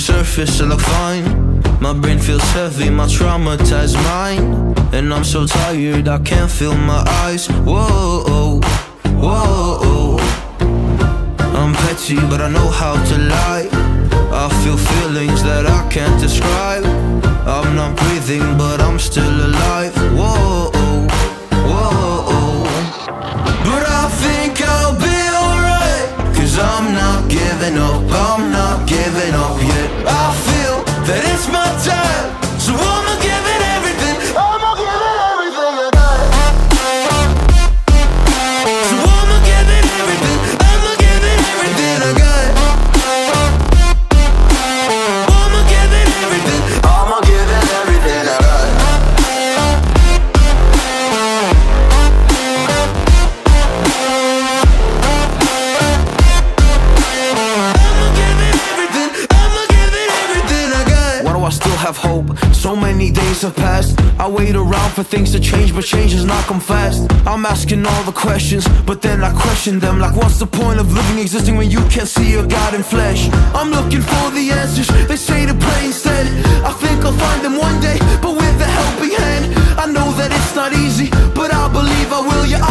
the surface I look fine. My brain feels heavy, my traumatized mind And I'm so tired I can't feel my eyes. Whoa, whoa. I'm petty but I know how to lie. I feel feelings that I can't describe. I'm not breathing but I'm still alive. Whoa, whoa. But I think I'll be alright Cause I'm not giving up, So many days have passed. I wait around for things to change But change has not come fast. I'm asking all the questions But then I question them. Like what's the point of living, existing When you can't see a God in flesh? I'm looking for the answers. They say to pray instead. I think I'll find them one day But with a helping hand. I know that it's not easy But I believe I will. Yeah,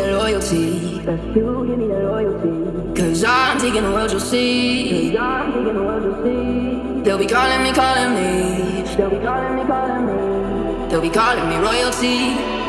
That's you, give me that loyalty. Cause I'm taking the world, you'll see. Cause I'm taking the world, you'll see. They'll be calling me, calling me. They'll be calling me, calling me. They'll be calling me royalty.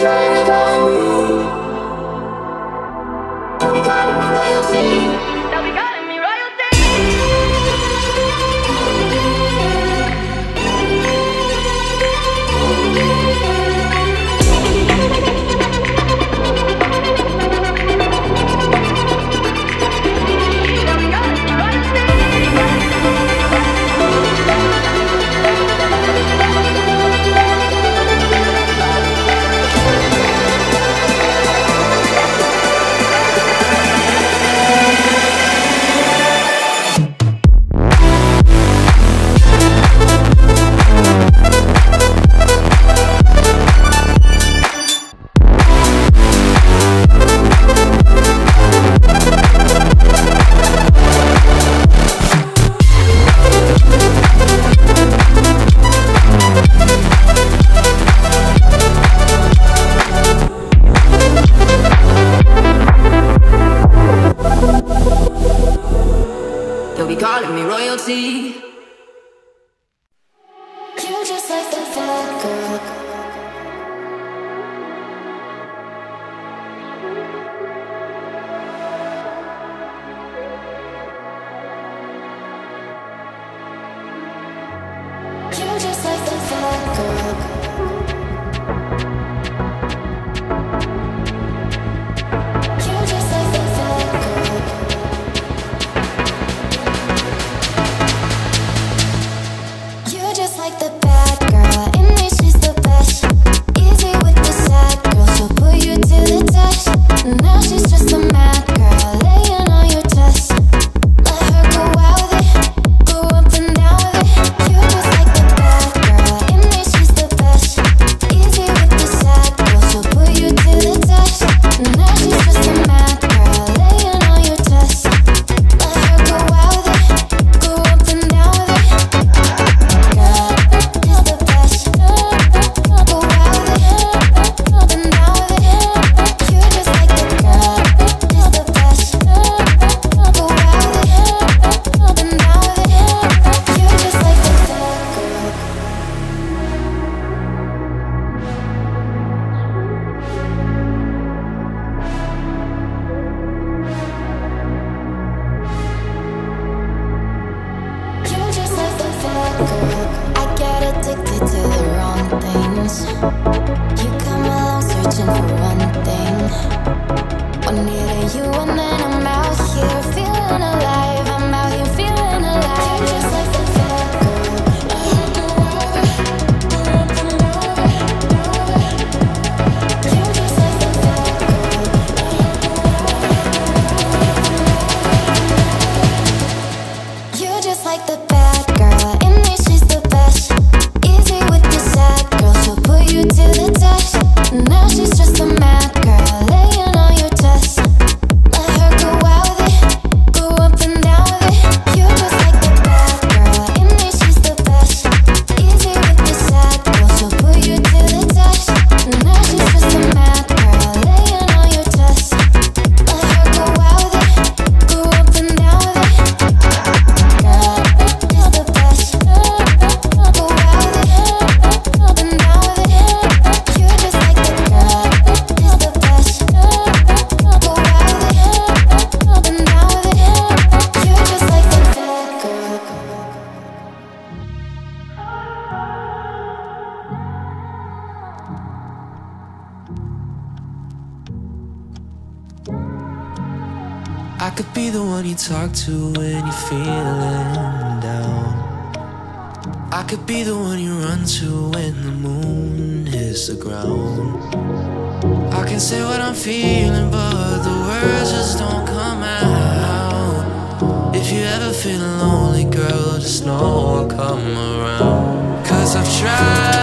Just could be the one you talk to when you're feeling down. I could be the one you run to when the moon hits the ground. I can say what I'm feeling, but the words just don't come out. If you ever feel lonely, girl, just know I'll come around. Cause I've tried.